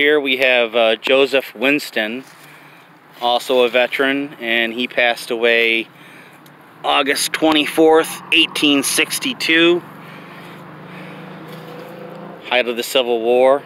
Here we have uh, Joseph Winston, also a veteran, and he passed away August 24th, 1862. Height of the Civil War.